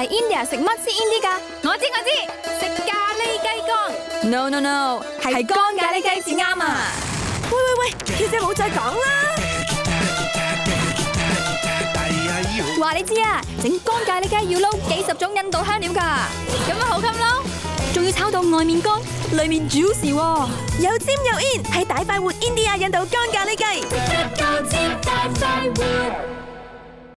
系 India 食乜先 India 噶？我知我知，食咖喱鸡肝。No no no，系干咖喱鸡至啱啊！喂喂喂，其实冇再讲啦！话你知啊，整干咖喱鸡要捞几十种印度香料噶，咁啊好襟捞，仲要炒到外面干，里面 j u i c 有尖又 in，系大快活 India 印度干咖喱鸡。大快活。